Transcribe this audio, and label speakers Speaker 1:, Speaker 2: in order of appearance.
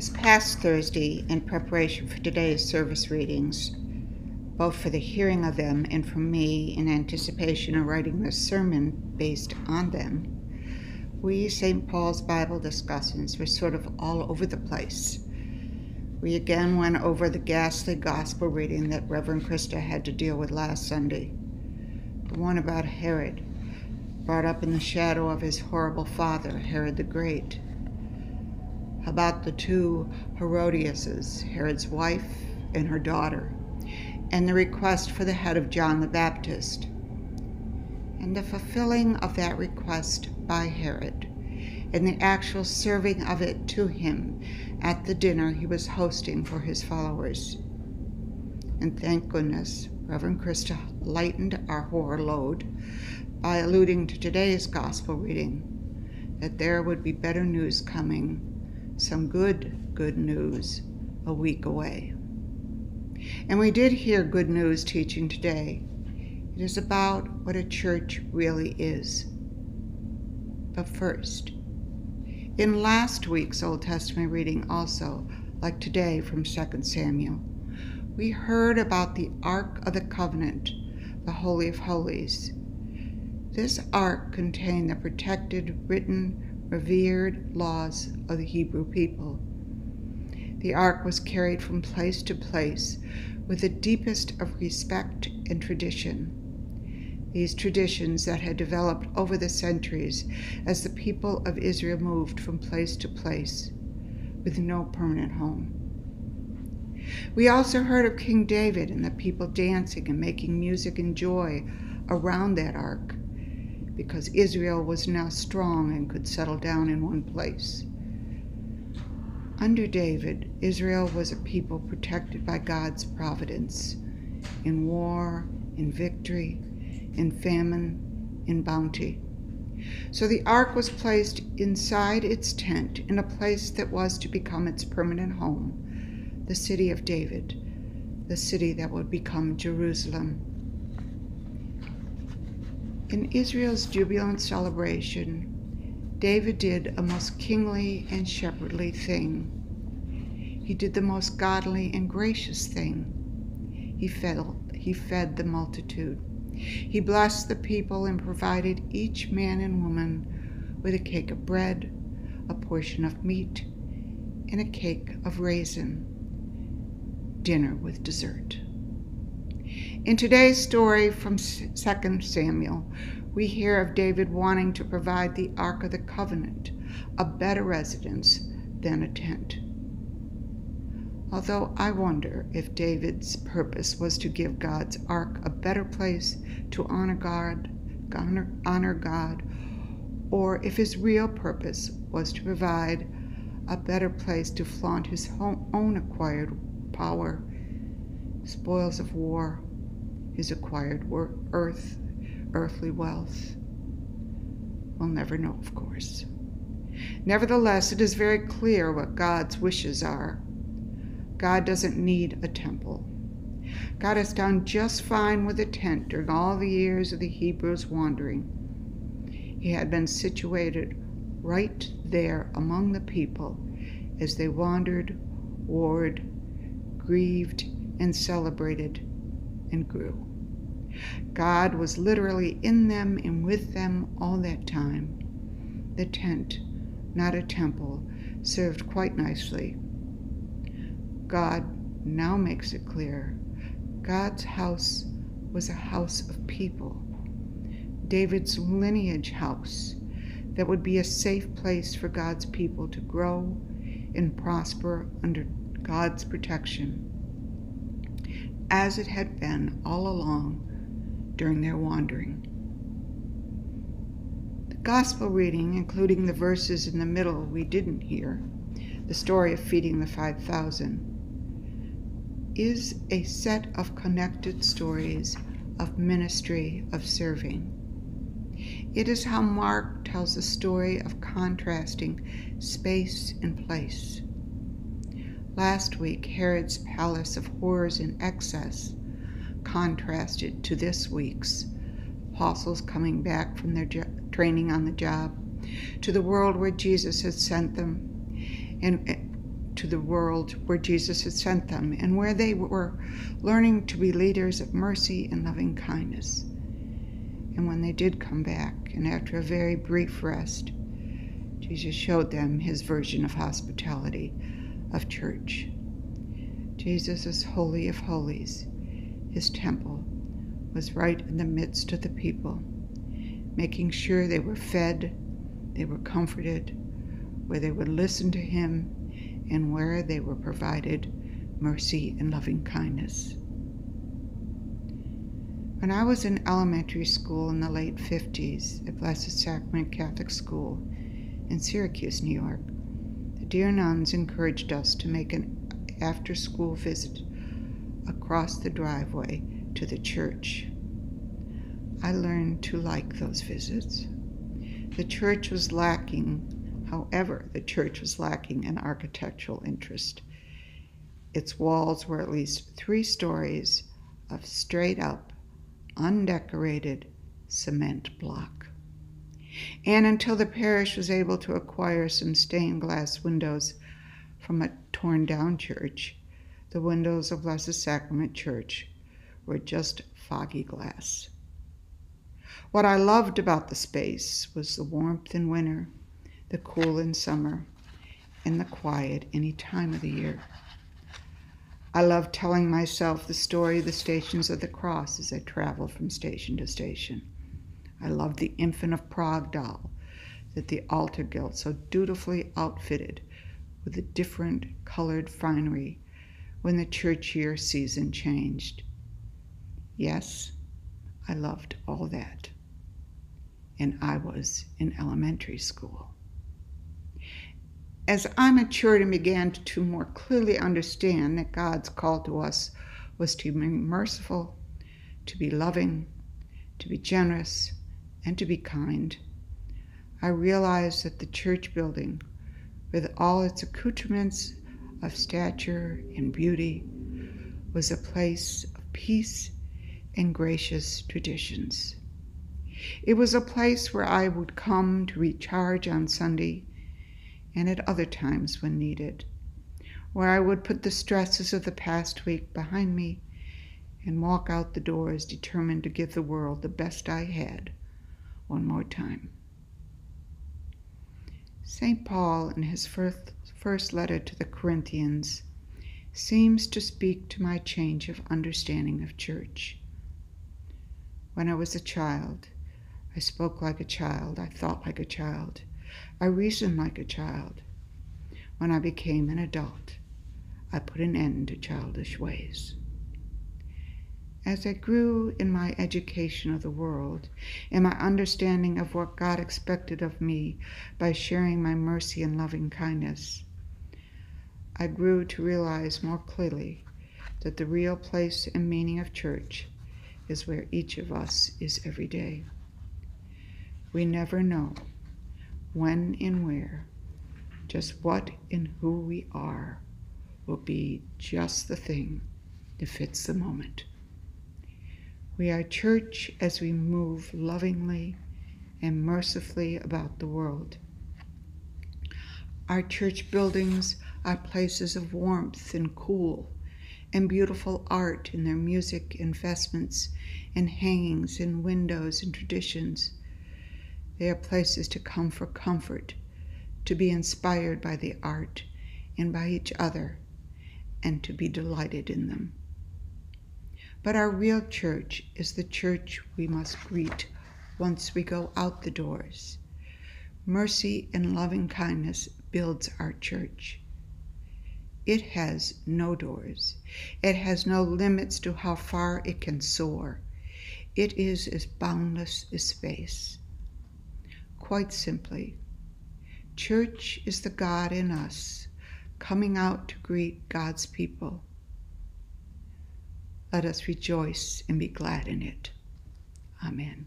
Speaker 1: This past Thursday, in preparation for today's service readings, both for the hearing of them and for me in anticipation of writing the sermon based on them, we St. Paul's Bible discussions were sort of all over the place. We again went over the ghastly gospel reading that Reverend Krista had to deal with last Sunday, the one about Herod, brought up in the shadow of his horrible father, Herod the Great about the two Herodiases, Herod's wife and her daughter, and the request for the head of John the Baptist, and the fulfilling of that request by Herod, and the actual serving of it to him at the dinner he was hosting for his followers. And thank goodness, Reverend Krista lightened our horror load by alluding to today's gospel reading that there would be better news coming some good, good news a week away. And we did hear good news teaching today. It is about what a church really is. But first, in last week's Old Testament reading, also, like today from 2 Samuel, we heard about the Ark of the Covenant, the Holy of Holies. This ark contained the protected, written revered laws of the Hebrew people. The ark was carried from place to place with the deepest of respect and tradition. These traditions that had developed over the centuries as the people of Israel moved from place to place with no permanent home. We also heard of King David and the people dancing and making music and joy around that ark because Israel was now strong and could settle down in one place. Under David, Israel was a people protected by God's providence in war, in victory, in famine, in bounty. So the ark was placed inside its tent in a place that was to become its permanent home, the city of David, the city that would become Jerusalem. In Israel's jubilant celebration, David did a most kingly and shepherdly thing. He did the most godly and gracious thing. He fed, he fed the multitude. He blessed the people and provided each man and woman with a cake of bread, a portion of meat, and a cake of raisin, dinner with dessert. In today's story from 2 Samuel, we hear of David wanting to provide the Ark of the Covenant, a better residence than a tent. Although I wonder if David's purpose was to give God's ark a better place to honor God, honor, honor God, or if his real purpose was to provide a better place to flaunt his own acquired power, spoils of war, his acquired earth, earthly wealth? We'll never know, of course. Nevertheless, it is very clear what God's wishes are. God doesn't need a temple. God has done just fine with a tent during all the years of the Hebrews' wandering. He had been situated right there among the people as they wandered, warred, grieved, and celebrated and grew. God was literally in them and with them all that time. The tent, not a temple, served quite nicely. God now makes it clear God's house was a house of people, David's lineage house that would be a safe place for God's people to grow and prosper under God's protection as it had been all along during their wandering. The Gospel reading, including the verses in the middle we didn't hear, the story of feeding the 5,000, is a set of connected stories of ministry, of serving. It is how Mark tells the story of contrasting space and place. Last week, Herod's palace of horrors and excess contrasted to this week's apostles coming back from their jo- training on the job, to the world where Jesus had sent them, and eh, to the world where Jesus had sent them and where they were learning to be leaders of mercy and loving kindness. And when they did come back, and after a very brief rest, Jesus showed them his version of hospitality, of church. Jesus is Holy of Holies. His temple was right in the midst of the people, making sure they were fed, they were comforted, where they would listen to him, and where they were provided mercy and loving kindness. When I was in elementary school in the late 50s at Blessed Sacrament Catholic School in Syracuse, New York, dear nuns encouraged us to make an after school visit across the driveway to the church. I learned to like those visits. The church was lacking, however, the church was lacking in architectural interest. Its walls were at least three stories of straight up undecorated cement block. And until the parish was able to acquire some stained glass windows from a torn down church, the windows of Blessed Sacrament Church were just foggy glass. What I loved about the space was the warmth in winter, the cool in summer, and the quiet any time of the year. I loved telling myself the story of the Stations of the Cross as I traveled from station to station. I love the Infant of Prague doll that the altar gilt so dutifully outfitted with a different colored finery when the church year season changed. Yes, I loved all that. And I was in elementary school. As I matured and began to more clearly understand that God's call to us was to be merciful, to be loving, to be generous, and to be kind, I realized that the church building, with all its accoutrements of stature and beauty, was a place of peace and gracious traditions. It was a place where I would come to recharge on Sunday and at other times when needed, where I would put the stresses of the past week behind me and walk out the doors determined to give the world the best I had one more time. St. Paul, in his first, first letter to the Corinthians, seems to speak to my change of understanding of church. When I was a child, I spoke like a child, I thought like a child. I reasoned like a child. When I became an adult, I put an end to childish ways. As I grew in my education of the world and my understanding of what God expected of me by sharing my mercy and loving kindness, I grew to realize more clearly that the real place and meaning of church is where each of us is every day. We never know when and where, just what and who we are will be just the thing that fits the moment. We are church as we move lovingly and mercifully about the world. Our church buildings are places of warmth and cool and beautiful art in their music and vestments and hangings and windows and traditions they are places to come for comfort, to be inspired by the art and by each other, and to be delighted in them. But our real church is the church we must greet once we go out the doors. Mercy and loving kindness builds our church. It has no doors. It has no limits to how far it can soar. It is as boundless as space. Quite simply, church is the God in us coming out to greet God's people. Let us rejoice and be glad in it. Amen.